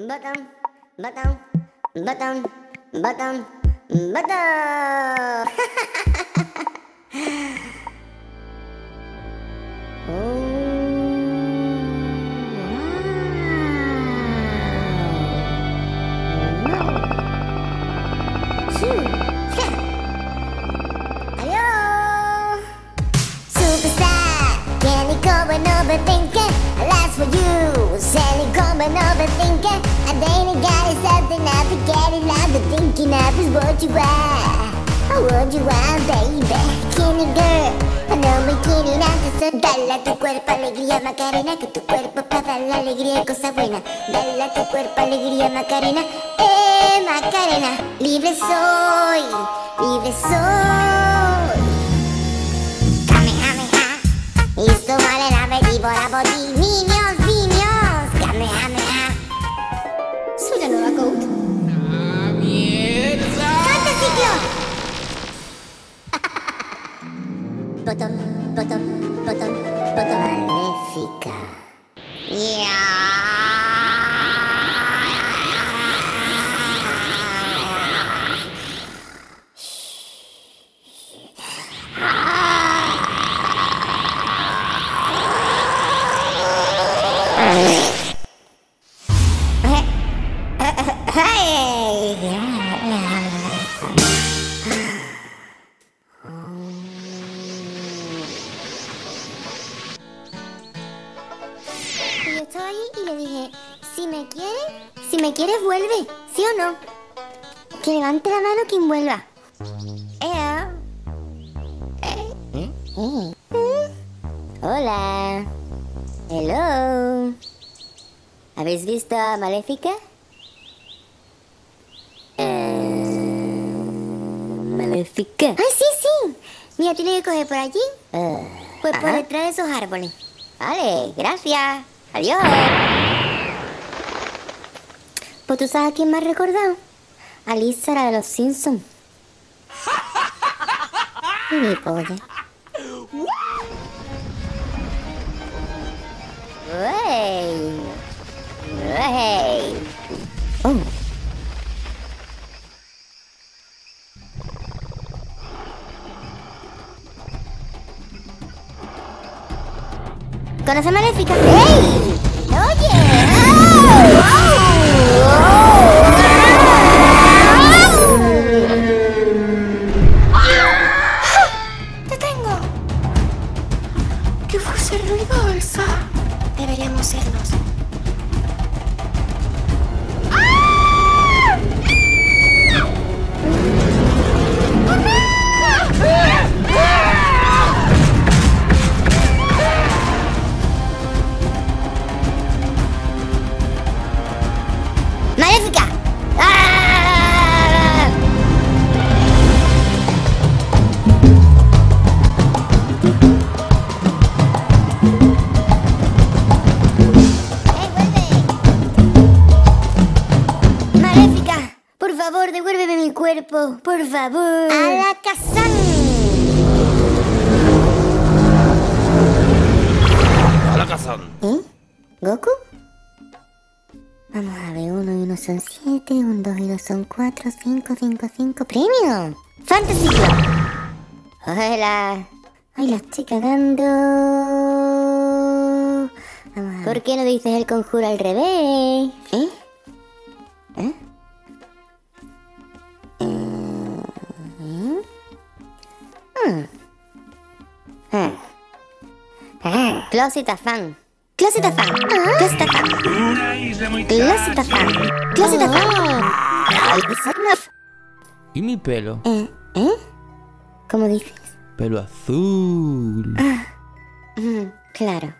Badam, badam, badam, badam, badam. oh. Wow. Two. For you, Sally Coben overthinking. A daily guy is something I forget it. The thinking of is what you are. Oh, what you are, baby. Kenny girl, I know me quiere antes. Dale a tu cuerpo alegría, Macarena. Que tu cuerpo para dar la alegría cosa buena. Dale tu cuerpo alegría, Macarena. Eh, Macarena. Libre soy, libre soy. Kamehameha Esto vale la medíbora body Niños, Botón, botón, botón, botón Maléfica le dije, si me quieres, si me quieres vuelve, ¿sí o no? Que levante la mano quien vuelva. Eh, eh, eh, eh. Hola. Hello. ¿Habéis visto a Maléfica? Maléfica. ¡Ay, sí, sí! Mira, tiene que coger por allí. pues por ajá. detrás de esos árboles. Vale, gracias. Adiós. Pues tú sabes a quién me ha recordado. A Lisa, la de los Simpsons. Y mi polla. ¡Wey! ¡Wey! ¿Conoce Maléfica? ¡Ey! ¡Oye! ¡Te tengo! ¿Qué fue ese ruido, Elsa? Deberíamos irnos. Por favor. ¡A la Kazan! A la cazón. ¿Eh? ¿Goku? Vamos a ver, uno y uno son siete, un dos y dos son cuatro, cinco, cinco, cinco. ¡Premio! ¡Fantasy Club! ¡Hola! ¡Ay, la estoy cagando! Vamos a ver. ¿Por qué no dices el conjuro al revés? ¿Eh? Closet a fan. Closet a fan. Closet a fan. Una isla muy Closet a fan. Closet a fan. Ay, ¿Y mi pelo? ¿Eh? ¿Eh? ¿Cómo dices? Pelo azul. Mm, claro.